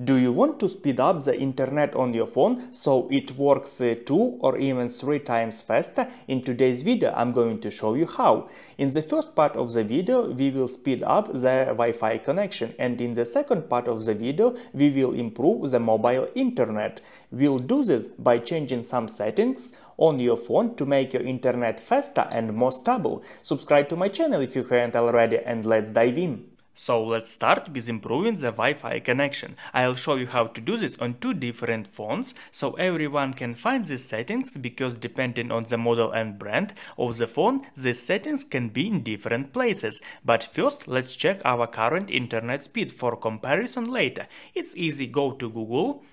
Do you want to speed up the internet on your phone so it works uh, two or even three times faster? In today's video I'm going to show you how. In the first part of the video we will speed up the Wi-Fi connection and in the second part of the video we will improve the mobile internet. We'll do this by changing some settings on your phone to make your internet faster and more stable. Subscribe to my channel if you haven't already and let's dive in. So let's start with improving the Wi-Fi connection. I'll show you how to do this on two different phones so everyone can find these settings because depending on the model and brand of the phone, these settings can be in different places. But first let's check our current internet speed for comparison later. It's easy, go to Google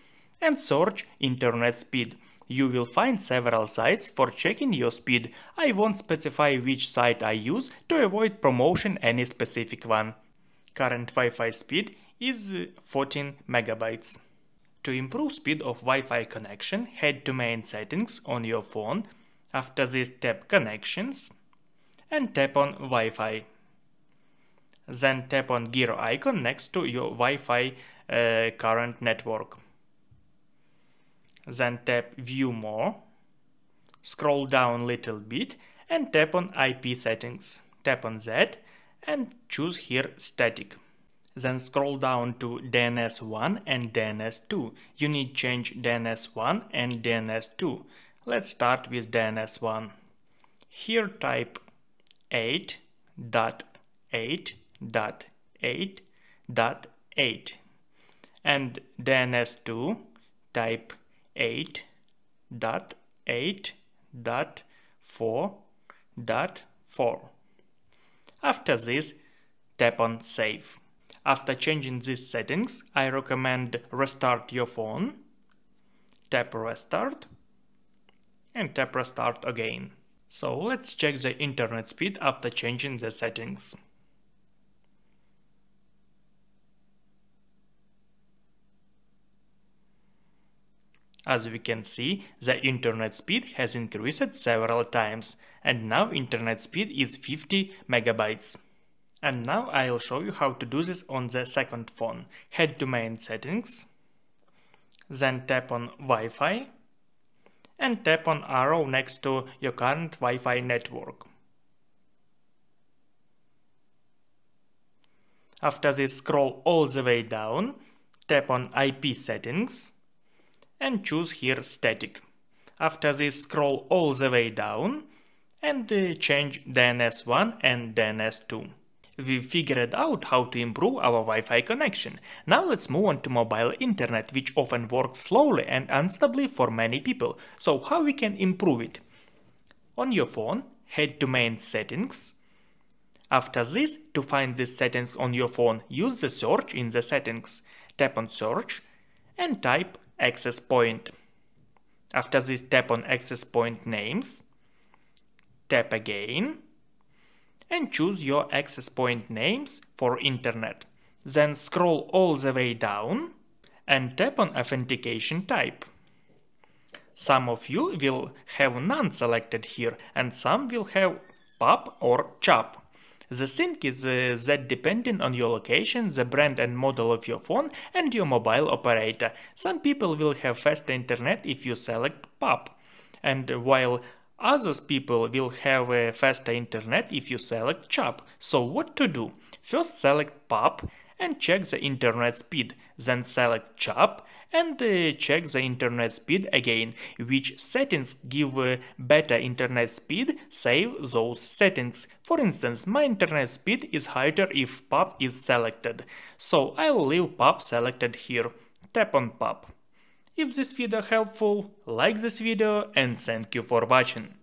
and search internet speed. You will find several sites for checking your speed. I won't specify which site I use to avoid promotion any specific one current Wi-Fi speed is 14 megabytes. To improve speed of Wi-Fi connection, head to main settings on your phone. After this tap connections and tap on Wi-Fi. Then tap on gear icon next to your Wi-Fi uh, current network. Then tap view more. Scroll down little bit and tap on IP settings. Tap on that and choose here static. Then scroll down to DNS1 and DNS2. You need change DNS1 and DNS2. Let's start with DNS1. Here type 8.8.8.8 and DNS2 type 8.8.4.4 after this, tap on Save. After changing these settings, I recommend restart your phone, tap Restart, and tap Restart again. So let's check the internet speed after changing the settings. As we can see, the internet speed has increased several times and now internet speed is 50 megabytes. And now I'll show you how to do this on the second phone. Head to main settings, then tap on Wi-Fi and tap on arrow next to your current Wi-Fi network. After this scroll all the way down, tap on IP settings and choose here static. After this scroll all the way down and uh, change DNS1 and DNS2. We figured out how to improve our Wi-Fi connection. Now let's move on to mobile internet which often works slowly and unstably for many people. So how we can improve it? On your phone, head to main settings. After this, to find these settings on your phone, use the search in the settings. Tap on search and type access point. After this tap on access point names, tap again and choose your access point names for internet. Then scroll all the way down and tap on authentication type. Some of you will have none selected here and some will have PAP or CHAP. The thing is uh, that depending on your location, the brand and model of your phone and your mobile operator, some people will have faster internet if you select PAP. And while others people will have a faster internet if you select CHAP. So what to do? First select PAP and check the internet speed, then select CHAP and uh, check the internet speed again. Which settings give uh, better internet speed, save those settings. For instance, my internet speed is higher if PAP is selected. So I'll leave PAP selected here. Tap on PAP. If this video helpful, like this video and thank you for watching.